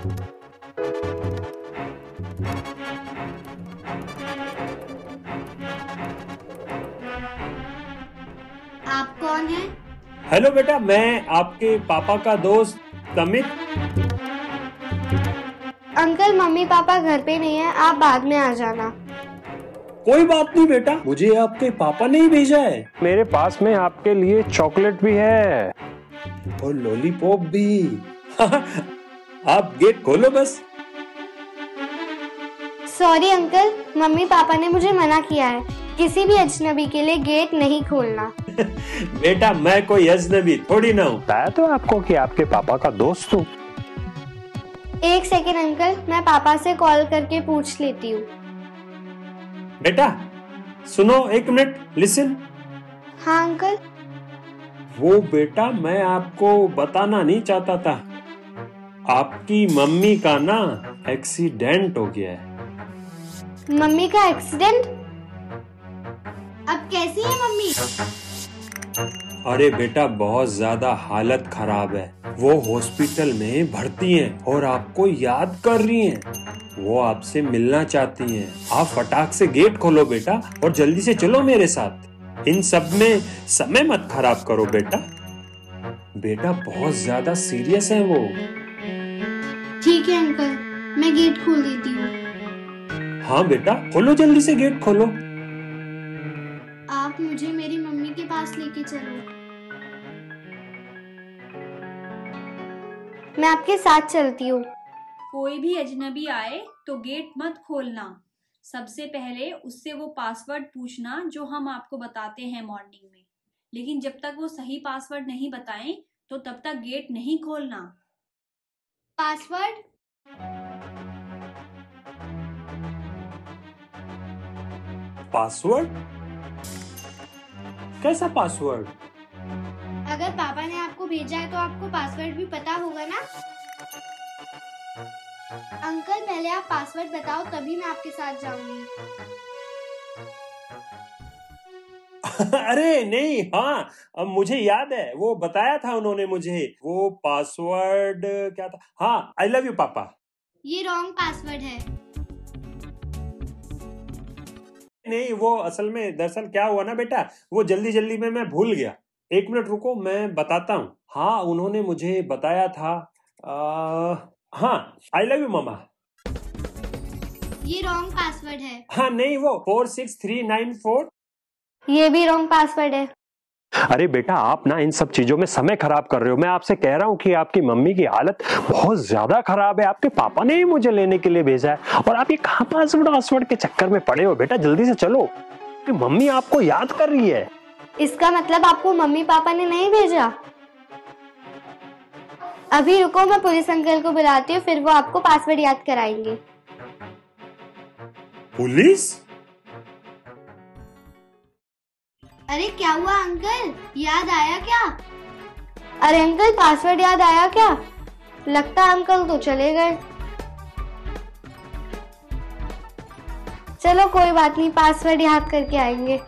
आप कौन हैं? हेलो बेटा मैं आपके पापा का दोस्त तमित। अंकल मम्मी पापा घर पे नहीं है आप बाद में आ जाना। कोई बात नहीं बेटा मुझे आपके पापा ने ही भेजा है। मेरे पास में आपके लिए चॉकलेट भी है। और लॉलीपॉप भी। आप गेट खोलो बस। सॉरी अंकल मम्मी पापा ने मुझे मना किया है। किसी भी अजनबी के लिए गेट नहीं खोलना। बेटा मैं कोई अजनबी थोड़ी ना हूँ। बताया तो आपको कि आपके पापा का दोस्त हूँ। एक सेकेंड अंकल मैं पापा से कॉल करके पूछ लेती हूँ। बेटा सुनो एक मिनट लिसन हाँ अंकल वो बेटा मैं आपको बताना नहीं चाहता था। आपकी मम्मी का ना एक्सीडेंट हो गया है। मम्मी का एक्सीडेंट अब कैसी है मम्मी? अरे बेटा बहुत ज़्यादा हालत खराब है। वो हॉस्पिटल में भर्ती हैं और आपको याद कर रही हैं। वो आपसे मिलना चाहती हैं। आप फटाक से गेट खोलो बेटा और जल्दी से चलो मेरे साथ। इन सब में समय मत खराब करो बेटा। बेटा बहुत ज़्यादा सीरियस है वो। है अंकल मैं गेट खोल देती हूँ। हाँ बेटा खोलो जल्दी से गेट खोलो। आप मुझे मेरी मम्मी के पास लेके चलो। मैं आपके साथ चलती हूँ। कोई भी अजनबी आए तो गेट मत खोलना। सबसे पहले उससे वो पासवर्ड पूछना जो हम आपको बताते हैं मॉर्निंग में। लेकिन जब तक वो सही पासवर्ड नहीं बताएँ तो तब तक गेट नहीं खोलना। Password password? कैसा पासवर्ड? अगर पापा ने आपको भेजा है तो आपको पासवर्ड भी पता होगा ना? अंकल, पहले आप पासवर्ड बताओ, तभी मैं आपके साथ जाऊँगी। अरे नहीं हाँ अब मुझे याद है वो बताया था उन्होंने मुझे वो पासवर्ड क्या था? हाँ आई लव यू पापा। ये रॉन्ग पासवर्ड है। नहीं वो असल में दरअसल क्या हुआ ना बेटा वो जल्दी जल्दी में मैं भूल गया। एक मिनट रुको मैं बताता हूँ। हाँ उन्होंने मुझे बताया था आ, हाँ आई लव यू मामा ये रॉन्ग पासवर्ड है। हाँ नहीं वो four six three nine four ये भी रॉन्ग पासवर्ड है। अरे बेटा आप ना इन सब चीज़ों में समय खराब कर रहे हो। मैं आपसे कह रहा हूँ कि आपकी मम्मी की हालत बहुत ज़्यादा खराब है। आपके पापा ने ही मुझे लेने के लिए भेजा है। और आप ये कहाँ पासवर्ड पासवर्ड के चक्कर में पड़े हो बेटा? जल्दी से चलो। कि मम्मी आपको याद कर रही है। इसका मतलब आपको मम्मी पापा ने नहीं भेजा? अभी रुको मैं पुलिस अंकल को बुलाती हूँ फिर वो आपको पासवर्ड याद कराएँगे। पुलिस? अरे क्या हुआ अंकल? याद आया क्या? अरे अंकल पासवर्ड याद आया क्या? लगता है अंकल तो चले गए। चलो, कोई बात नहीं पासवर्ड याद करके आएँगे।